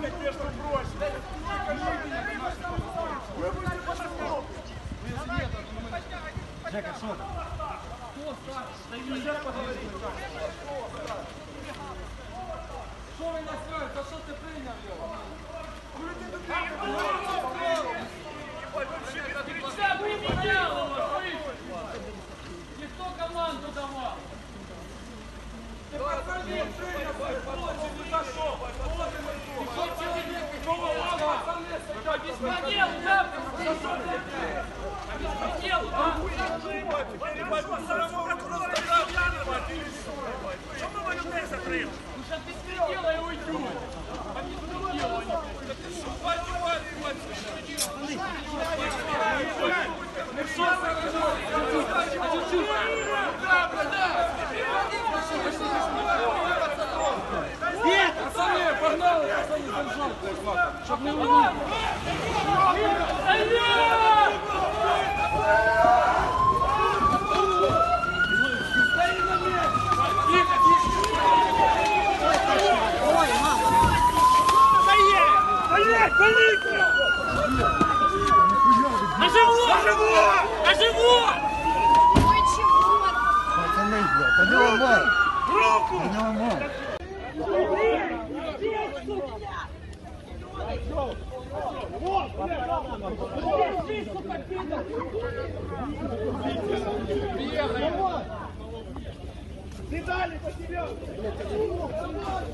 блядь, что прочим. Вы будете по-другому. Жека, Беспредел, да? Беспредел, да? Чего? Пацани, блядь, та! Руку! Не Ты дали по тебе! Давай!